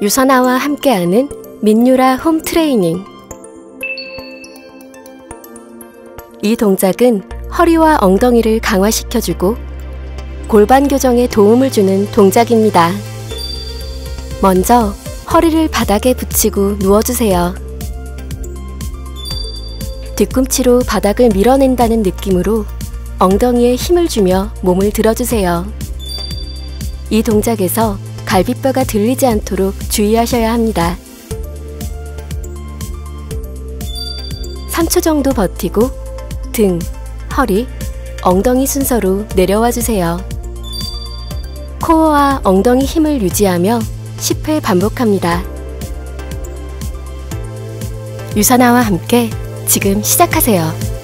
유선아와 함께하는 민유라 홈 트레이닝. 이 동작은 허리와 엉덩이를 강화시켜주고 골반 교정에 도움을 주는 동작입니다. 먼저 허리를 바닥에 붙이고 누워주세요. 뒤꿈치로 바닥을 밀어낸다는 느낌으로 엉덩이에 힘을 주며 몸을 들어주세요. 이 동작에서 갈비뼈가 들리지 않도록 주의하셔야 합니다. 3초 정도 버티고 등, 허리, 엉덩이 순서로 내려와 주세요. 코어와 엉덩이 힘을 유지하며 10회 반복합니다. 유산아와 함께 지금 시작하세요.